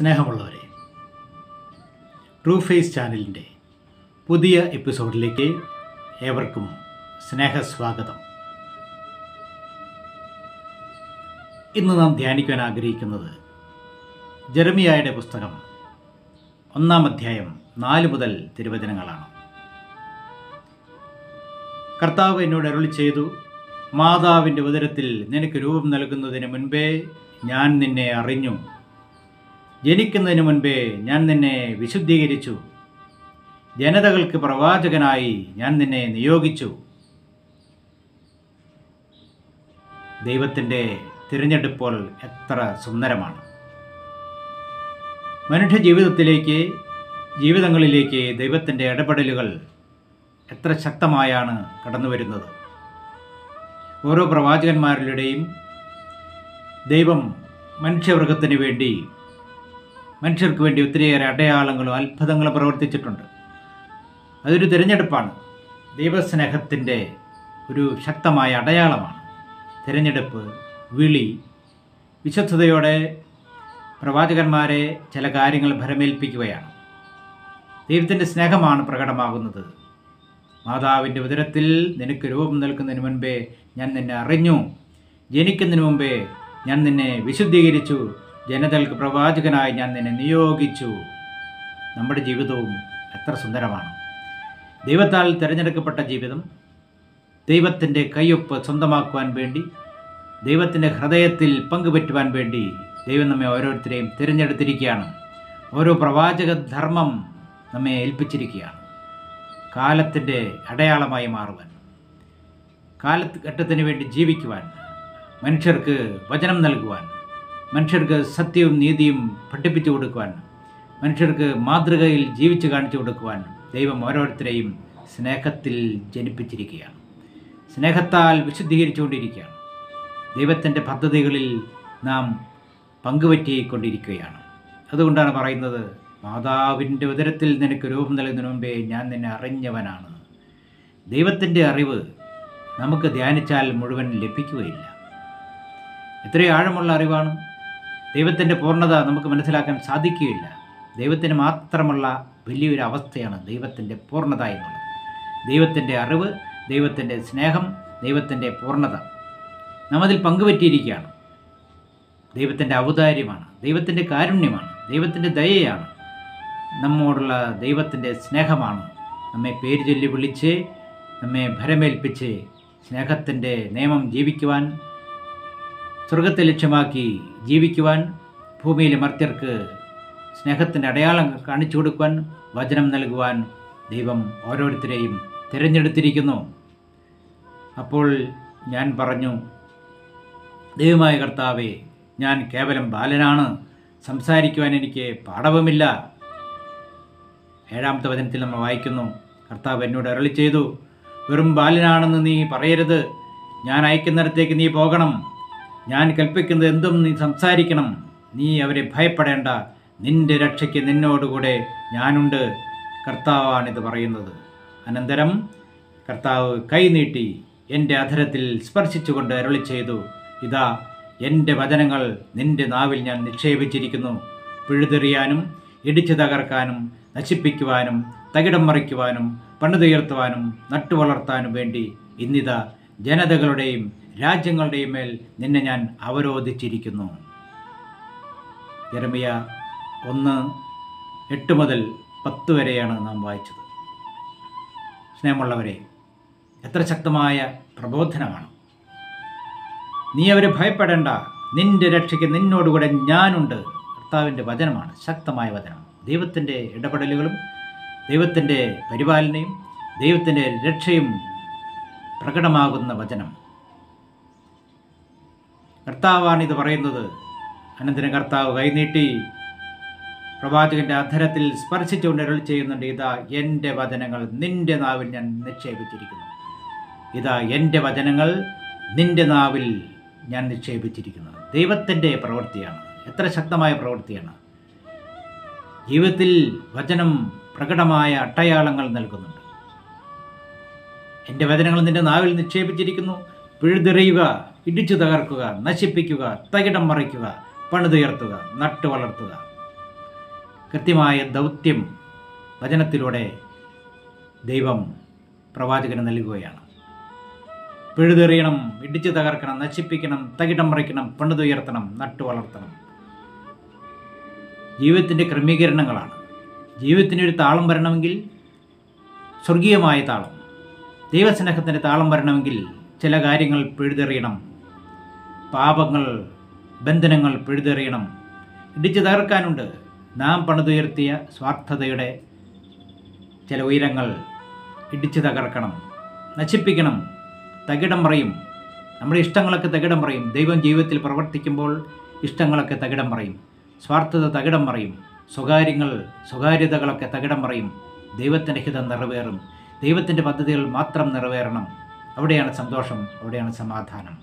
സ്നേഹമുള്ളവരെ true face ചാനലിന്റെ പുതിയ എപ്പിസോഡിലേക്ക് ഏവർക്കും സ്നേഹസ്വാഗതം. ഇന്ന് നാം ധ്യാനിക്കാൻ ആഗ്രഹിക്കുന്നത് ജെറമിയായുടെ പുസ്തകം ഒന്നാം അധ്യായം നാല് മുതൽ തിരുവചനങ്ങളാണ്. കർത്താവ് എന്നോട് അരുളി ചെയ്തു മാതാവിന്റെ ഉദരത്തിൽ നിനക്ക് രൂപം നൽകുന്നതിന് മുൻപേ ഞാൻ നിന്നെ അറിഞ്ഞു ജനിക്കുന്നതിന് മുൻപേ ഞാൻ നിന്നെ വിശുദ്ധീകരിച്ചു. ജനതകൾക്ക് പ്രവാചകനായി ഞാൻ നിന്നെ നിയോഗിച്ചു. ദൈവത്തിന്റെ തിരഞ്ഞെടുപ്പോൾ എത്ര സുന്ദരമാണ്. മനുഷ്യ ജീവിതത്തിലേക്ക് ജീവിതങ്ങളിലേക്ക് ദൈവത്തിന്റെ ഇടപെടലുകൾ എത്ര ശക്തമായാണ് കടന്നു വരുന്നത് ഓരോ പ്രവാചകന്മാരുടെയും ദൈവം മനുഷ്യവർഗത്തിന് വേണ്ടി മനുഷ്യർക്ക് വേണ്ടി ഒത്തിരിയേറെ അടയാളങ്ങളും അത്ഭുതങ്ങളും പ്രവർത്തിച്ചിട്ടുണ്ട്. അതൊരു തിരഞ്ഞെടുപ്പാണ്. ദൈവസ്നേഹത്തിന്റെ ഒരു ശക്തമായ അടയാളമാണ്. തിരഞ്ഞെടുപ്പ് വിളി വിശ്വസ്തയോടെ പ്രവാചകന്മാരെ ചില കാര്യങ്ങൾ ഭരമേൽപ്പിക്കുകയാണ്. ദൈവത്തിന്റെ സ്നേഹമാണ് പ്രകടമാകുന്നത്. മാതാവിന്റെ ഉദരത്തിൽ നിനക്ക് രൂപം നൽകുന്നതിന് മുൻപേ ഞാൻ നിന്നെ അറിഞ്ഞു. ജനിക്കുന്നതിന് മുമ്പേ ഞാൻ നിന്നെ വിശുദ്ധീകരിച്ചു. ജനതകൾക്ക് പ്രവാചകനായി ഞാൻ നിന്നെ നിയോഗിച്ചു. നമ്മുടെ ജീവിതവും എത്ര സുന്ദരമാണ്. ദൈവത്താൽ തിരഞ്ഞെടുക്കപ്പെട്ട ജീവിതം ദൈവത്തിന്റെ കയ്യൊപ്പ് സ്വന്തമാക്കുവാൻ വേണ്ടി ദൈവത്തിന്റെ ഹൃദയത്തിൽ പങ്കുപറ്റുവാൻ വേണ്ടി ദൈവം നമ്മെ ഓരോരുത്തരെയും തിരഞ്ഞെടുത്തിരിക്കുകയാണ്. ഓരോ പ്രവാചക ധർമ്മം നമ്മെ ഏൽപ്പിച്ചിരിക്കുകയാണ്. കാലത്തിന്റെ അടയാളമായി മാറുവാൻ കാലഘട്ടത്തിന് വേണ്ടി ജീവിക്കുവാൻ മനുഷ്യർക്ക് വചനം നൽകുവാൻ മനുഷ്യർക്ക് സത്യവും നീതിയും പഠിപ്പിച്ചു കൊടുക്കുവാനും മനുഷ്യർക്ക് മാതൃകയിൽ ജീവിച്ചു കാണിച്ചു കൊടുക്കുവാനും ദൈവം ഓരോരുത്തരെയും സ്നേഹത്തിൽ ജനിപ്പിച്ചിരിക്കുകയാണ്. സ്നേഹത്താൽ വിശുദ്ധീകരിച്ചുകൊണ്ടിരിക്കുകയാണ്. ദൈവത്തിന്റെ പദ്ധതികളിൽ നാം പങ്കുപറ്റിക്കൊണ്ടിരിക്കുകയാണ്. അതുകൊണ്ടാണ് പറയുന്നത് മാതാവിന്റെ ഉദരത്തിൽ നിനക്ക് രൂപം നൽകുന്നതിന് മുമ്പേ ഞാൻ നിന്നെ അറിഞ്ഞവനാണ്. ദൈവത്തിന്റെ അറിവ് നമുക്ക് ധ്യാനിച്ചാൽ മുഴുവൻ ലഭിക്കുകയില്ല. എത്രയോ ആഴമുള്ള അറിവാണ്. ദൈവത്തിന്റെ പൂർണത നമുക്ക് മനസ്സിലാക്കാൻ സാധിക്കുകയില്ല. ദൈവത്തിന് മാത്രമുള്ള വലിയൊരു അവസ്ഥയാണ് ദൈവത്തിന്റെ പൂർണത എന്നുള്ളത്. ദൈവത്തിന്റെ അറിവ് ദൈവത്തിന്റെ സ്നേഹം ദൈവത്തിന്റെ പൂർണത നമ്മതിൽ പങ്കുപറ്റിയിരിക്കുകയാണ്. ദൈവത്തിന്റെ ഔദാര്യമാണ് ദൈവത്തിന്റെ കാരുണ്യമാണ് ദൈവത്തിന്റെ ദയയാണ് നമ്മോടുള്ള ദൈവത്തിന്റെ സ്നേഹമാണ്. നമ്മെ പേര് ചൊല്ലി വിളിച്ച് നമ്മെ ഭരമേൽപ്പിച്ച് സ്നേഹത്തിന്റെ നിയമം ജീവിക്കുവാൻ സ്വർഗത്തെ ലക്ഷ്യമാക്കി ജീവിക്കുവാൻ ഭൂമിയിലെ മർത്യർക്ക് സ്നേഹത്തിന്റെ അടയാളം കാണിച്ചു കൊടുക്കുവാൻ വചനം നൽകുവാൻ ദൈവം ഓരോരുത്തരെയും തിരഞ്ഞെടുത്തിരിക്കുന്നു. അപ്പോൾ ഞാൻ പറഞ്ഞു ദൈവമായ കർത്താവെ ഞാൻ കേവലം ബാലനാണ്. സംസാരിക്കുവാൻ എനിക്ക് പാഠവുമില്ല. ഏഴാമത്തെ വചനത്തിൽ നമ്മൾ വായിക്കുന്നു കർത്താവ് എന്നോട് അരളി ചെയ്തു വെറും ബാലനാണെന്ന് നീ പറയരുത്. ഞാൻ അയക്കുന്നിടത്തേക്ക് നീ പോകണം. ഞാൻ കൽപ്പിക്കുന്നത് എന്തും നീ സംസാരിക്കണം. നീ അവരെ ഭയപ്പെടേണ്ട. നിന്റെ രക്ഷയ്ക്ക് നിന്നോടുകൂടെ ഞാനുണ്ട്. കർത്താവാണിത് പറയുന്നത്. അനന്തരം കർത്താവ് കൈനീട്ടി എന്റെ അധരത്തിൽ സ്പർശിച്ചുകൊണ്ട് അരളി ചെയ്തു. ഇതാ എന്റെ വചനങ്ങൾ നിന്റെ നാവിൽ ഞാൻ നിക്ഷേപിച്ചിരിക്കുന്നു. പിഴുതെറിയാനും ഇടിച്ചു തകർക്കാനും നശിപ്പിക്കുവാനും തകിടം മറിക്കുവാനും പണിതുയർത്തുവാനും നട്ടുവളർത്താനും വേണ്ടി ഇന്നിതാ ജനതകളുടെയും രാജ്യങ്ങളുടെയും മേൽ നിന്നെ ഞാൻ അവരോധിച്ചിരിക്കുന്നു. ജെറമിയ ഒന്ന് എട്ട് മുതൽ പത്ത് വരെയാണ് നാം വായിച്ചത്. സ്നേഹമുള്ളവരെ എത്ര ശക്തമായ പ്രബോധനമാണ്. നീ അവരെ ഭയപ്പെടേണ്ട. നിന്റെ രക്ഷയ്ക്ക് നിന്നോടുകൂടെ ഞാനുണ്ട്. കർത്താവിന്റെ വചനമാണ് ശക്തമായ വചനം. ദൈവത്തിന്റെ ഇടപെടലുകളും ദൈവത്തിന്റെ പരിപാലനയും ദൈവത്തിന്റെ രക്ഷയും പ്രകടമാകുന്ന വചനം. കർത്താവാണിത് പറയുന്നത്. അനന്തരം കർത്താവ് കൈനീട്ടി പ്രവാചകന്റെ അധരത്തിൽ സ്പർശിച്ചുകൊണ്ട് അരുൾ ചെയ്യുന്നുണ്ട് ഇതാ എന്റെ വചനങ്ങൾ നിന്റെ നാവിൽ ഞാൻ നിക്ഷേപിച്ചിരിക്കുന്നു. ഇതാ എന്റെ വചനങ്ങൾ നിന്റെ നാവിൽ ഞാൻ നിക്ഷേപിച്ചിരിക്കുന്നു. ദൈവത്തിന്റെ പ്രവൃത്തിയാണ് എത്ര ശക്തമായ പ്രവൃത്തിയാണ്. ജീവിതത്തിൽ വചനം പ്രകടമായ അട്ടയാളങ്ങൾ നൽകുന്നുണ്ട്. എന്റെ വചനങ്ങൾ നിന്റെ നാവിൽ നിക്ഷേപിച്ചിരിക്കുന്നു. പിഴുതെറിയുക ഇടിച്ചു തകർക്കുക നശിപ്പിക്കുക തകിടം മറിക്കുക പണിതുയർത്തുക നട്ടു വളർത്തുക കൃത്യമായ ദൗത്യം വചനത്തിലൂടെ ദൈവം പ്രവാചകന് നൽകുകയാണ്. പിഴുതെറിയണം ഇടിച്ചു തകർക്കണം നശിപ്പിക്കണം തകിടം മറിക്കണം പണിതുയർത്തണം നട്ടു വളർത്തണം ജീവിതത്തിന്റെ ക്രമീകരണങ്ങളാണ്. ജീവിതത്തിന്റെ ഒരു താളം വരണമെങ്കിൽ സ്വർഗീയമായ താളം. ദൈവസ്നേഹത്തിന്റെ താളം വരണമെങ്കിൽ ചില കാര്യങ്ങൾ പിഴുതെറിയണം. പാപങ്ങൾ ബന്ധനങ്ങൾ പിഴുതെറിയണം. ഇടിച്ചു തകർക്കാനുണ്ട്. നാം പണിതുയർത്തിയ സ്വാർത്ഥതയുടെ ചില ഉയരങ്ങൾ ഇടിച്ചു തകർക്കണം. നശിപ്പിക്കണം. തകിടം പറയും നമ്മുടെ ഇഷ്ടങ്ങളൊക്കെ തകിടം പറയും ദൈവം ജീവിതത്തിൽ പ്രവർത്തിക്കുമ്പോൾ ഇഷ്ടങ്ങളൊക്കെ തകിടം പറയും സ്വാർത്ഥത തകിടം പറയും സ്വകാര്യങ്ങൾ സ്വകാര്യതകളൊക്കെ തകിടം പറയും ദൈവത്തിന്റെ ഹിതം നിറവേറും. ദൈവത്തിന്റെ പദ്ധതികൾ മാത്രം നിറവേറണം. അവിടെയാണ് സന്തോഷം അവിടെയാണ് സമാധാനം.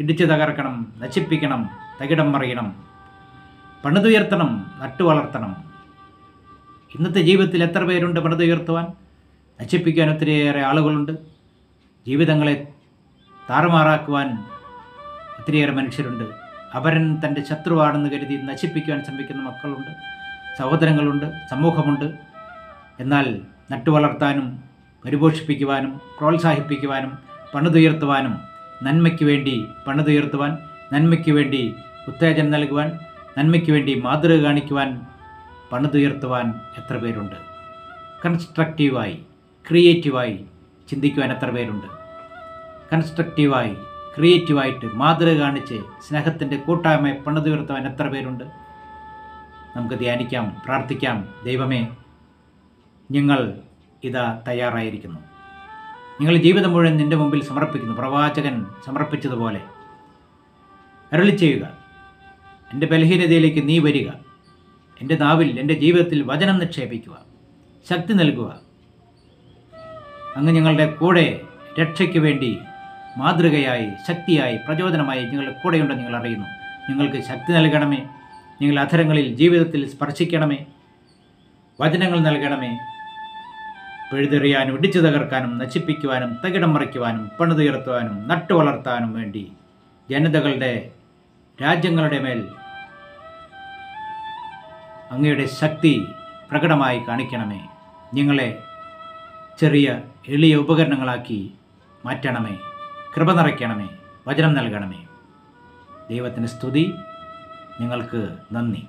ഇടിച്ചു തകർക്കണം നശിപ്പിക്കണം തകിടം മറിയണം. പണിതുയർത്തണം നട്ടുവളർത്തണം. ഇന്നത്തെ ജീവിതത്തിൽ എത്ര പേരുണ്ട് പണിതുയർത്തുവാൻ? നശിപ്പിക്കാൻ ഒത്തിരിയേറെ ആളുകളുണ്ട്. ജീവിതങ്ങളെ താറുമാറാക്കുവാൻ ഒത്തിരിയേറെ മനുഷ്യരുണ്ട്. അവരൻ തന്റെ ശത്രുവാണെന്ന് കരുതി നശിപ്പിക്കുവാൻ ശ്രമിക്കുന്ന മക്കളുണ്ട്. സഹോദരങ്ങളുണ്ട് സമൂഹമുണ്ട്. എന്നാൽ നട്ടുവളർത്താനും പരിപോഷിപ്പിക്കുവാനും പ്രോത്സാഹിപ്പിക്കുവാനും പണിതുയർത്തുവാനും നന്മയ്ക്ക് വേണ്ടി പണിതുയർത്തുവാൻ നന്മയ്ക്ക് വേണ്ടി ഉത്തേജനം നൽകുവാൻ നന്മയ്ക്ക് വേണ്ടി മാതൃക കാണിക്കുവാൻ പണിതുയർത്തുവാൻ എത്ര പേരുണ്ട്? കൺസ്ട്രക്റ്റീവായി ക്രിയേറ്റീവായി ചിന്തിക്കുവാൻ എത്ര പേരുണ്ട്? കൺസ്ട്രക്റ്റീവായി ക്രിയേറ്റീവായിട്ട് മാതൃക കാണിച്ച് സ്നേഹത്തിന്റെ കൂട്ടായ്മ പണിതുയർത്തുവാൻ എത്ര പേരുണ്ട്? നമുക്ക് ധ്യാനിക്കാം പ്രാർത്ഥിക്കാം. ദൈവമേ ഞങ്ങൾ ഇതാ തയ്യാറായിരിക്കുന്നു. നിങ്ങൾ ജീവിതം മുഴുവൻ നിന്റെ മുമ്പിൽ സമർപ്പിക്കുന്നു. പ്രവാചകൻ സമർപ്പിച്ചതുപോലെ. അരളി ചെയ്യുക. എന്റെ ബലഹീനതയിലേക്ക് നീ വരിക. എന്റെ നാവിൽ എന്റെ ജീവിതത്തിൽ വചനം നിക്ഷേപിക്കുക. ശക്തി നൽകുക. അങ്ങ് ഞങ്ങളുടെ കൂടെ രക്ഷയ്ക്ക് വേണ്ടി മാതൃകയായി ശക്തിയായി പ്രചോദനമായി നിങ്ങളുടെ കൂടെയുണ്ടെന്ന് നിങ്ങൾ അറിയുന്നു. നിങ്ങൾക്ക് ശക്തി നൽകണമേ. നിങ്ങൾ അധരങ്ങളിൽ ജീവിതത്തിൽ സ്പർശിക്കണമേ. വചനങ്ങൾ നൽകണമേ. പിഴുതെറിയാനും ഇടിച്ചു തകർക്കാനും നശിപ്പിക്കുവാനും തകിടം മറിക്കുവാനും പണിതുയർത്തുവാനും നട്ടു വളർത്താനും വേണ്ടി ജനതകളുടെ രാജ്യങ്ങളുടെ മേൽ അങ്ങയുടെ ശക്തി പ്രകടമായി കാണിക്കണമേ. നിങ്ങളെ ചെറിയ എളിയ ഉപകരണങ്ങളാക്കി മാറ്റണമേ. കൃപ നിറയ്ക്കണമേ. വചനം നൽകണമേ. ദൈവത്തിന് സ്തുതി. നിങ്ങൾക്ക് നന്ദി.